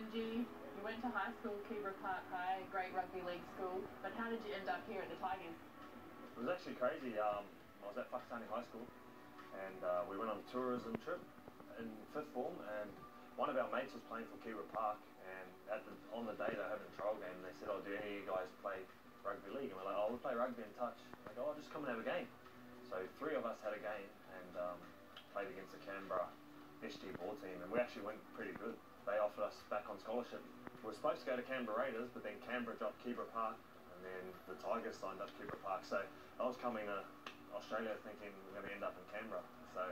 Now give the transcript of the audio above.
Benji, you went to high school, Keebra Park High, great rugby league school, but how did you end up here at the Tigers? It was actually crazy. Um, I was at Whakatane High School and uh, we went on a tourism trip in fifth form and one of our mates was playing for Keebra Park and the, on the day they were having a trial game they said, oh, do any of you guys play rugby league? And we're like, oh, we play rugby in touch. And they go, oh, just come and have a game. So three of us had a game and um, played against the Canberra SG ball team and we actually went pretty good. They on scholarship. We were supposed to go to Canberra Raiders, but then Canberra dropped Keebra Park and then the Tigers signed up Keebra Park. So I was coming to Australia thinking we're going to end up in Canberra. So